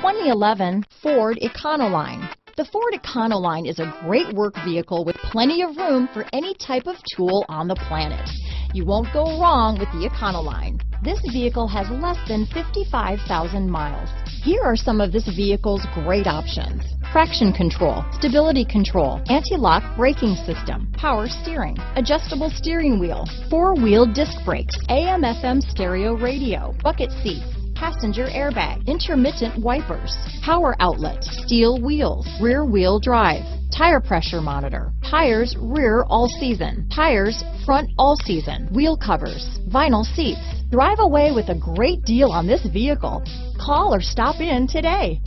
2011 Ford Econoline. The Ford Econoline is a great work vehicle with plenty of room for any type of tool on the planet. You won't go wrong with the Econoline. This vehicle has less than 55,000 miles. Here are some of this vehicle's great options. Traction control, stability control, anti-lock braking system, power steering, adjustable steering wheel, four-wheel disc brakes, AM FM stereo radio, bucket seats, passenger airbag, intermittent wipers, power outlet, steel wheels, rear wheel drive, tire pressure monitor, tires rear all season, tires front all season, wheel covers, vinyl seats. Drive away with a great deal on this vehicle. Call or stop in today.